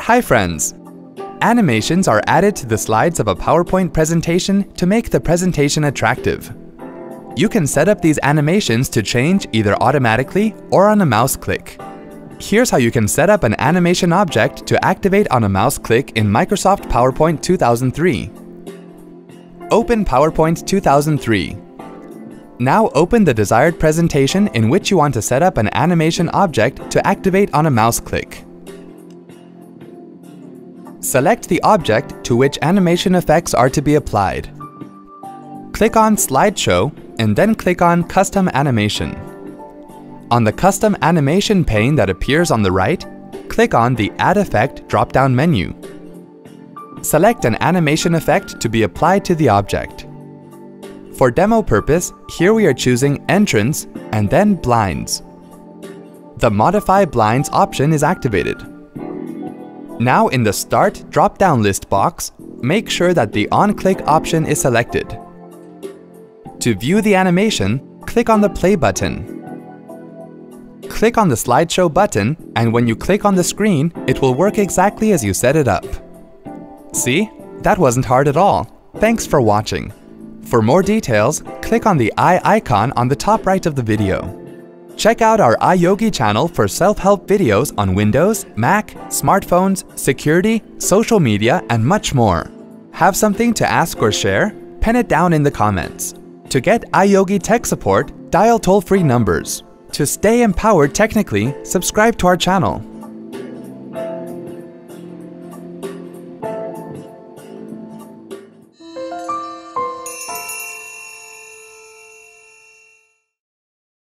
Hi friends! Animations are added to the slides of a PowerPoint presentation to make the presentation attractive. You can set up these animations to change either automatically or on a mouse click. Here's how you can set up an animation object to activate on a mouse click in Microsoft PowerPoint 2003. Open PowerPoint 2003. Now open the desired presentation in which you want to set up an animation object to activate on a mouse click. Select the object to which animation effects are to be applied. Click on Slideshow and then click on Custom Animation. On the Custom Animation pane that appears on the right, click on the Add Effect drop-down menu. Select an animation effect to be applied to the object. For demo purpose, here we are choosing Entrance and then Blinds. The Modify Blinds option is activated. Now in the Start drop-down list box, make sure that the On-Click option is selected. To view the animation, click on the Play button. Click on the Slideshow button, and when you click on the screen, it will work exactly as you set it up. See? That wasn't hard at all. Thanks for watching. For more details, click on the eye icon on the top right of the video. Check out our iYogi channel for self-help videos on Windows, Mac, smartphones, security, social media, and much more. Have something to ask or share? Pen it down in the comments. To get iYogi tech support, dial toll-free numbers. To stay empowered technically, subscribe to our channel.